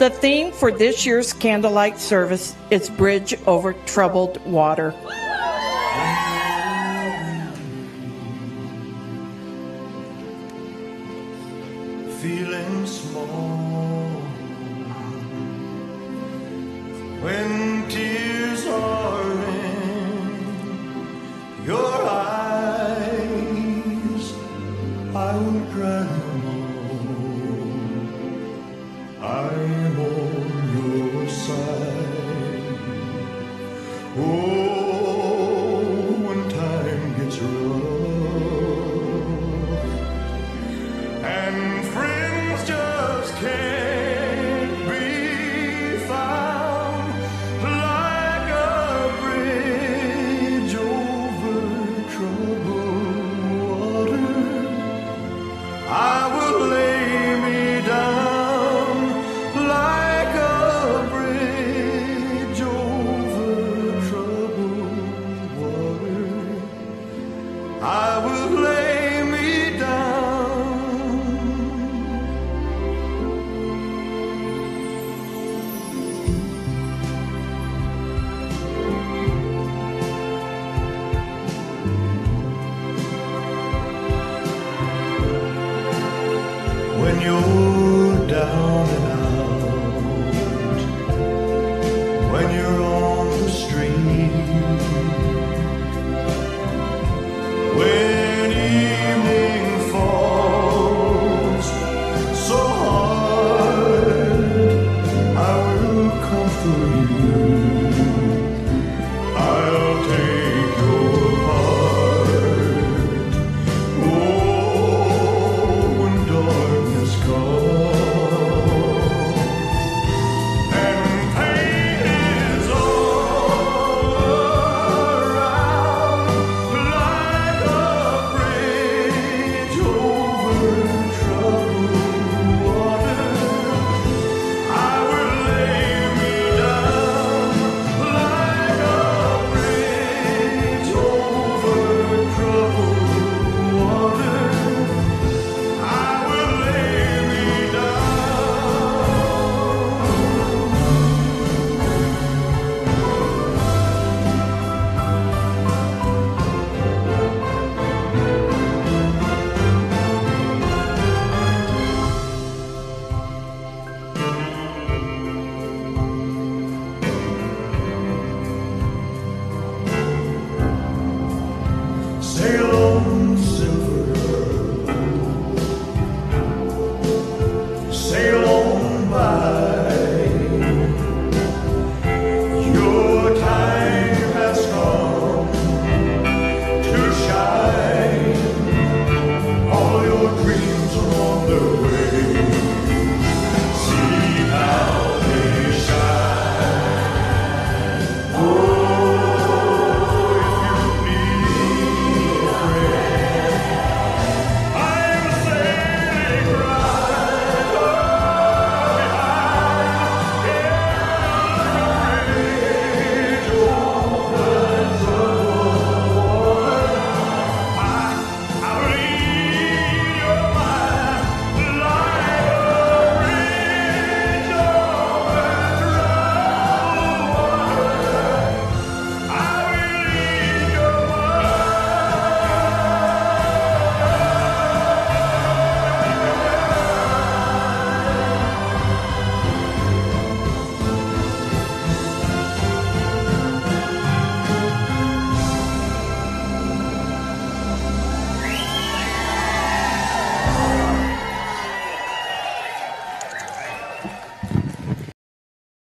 The theme for this year's candlelight service is Bridge Over Troubled Water. Feeling small when tears are in your Oh.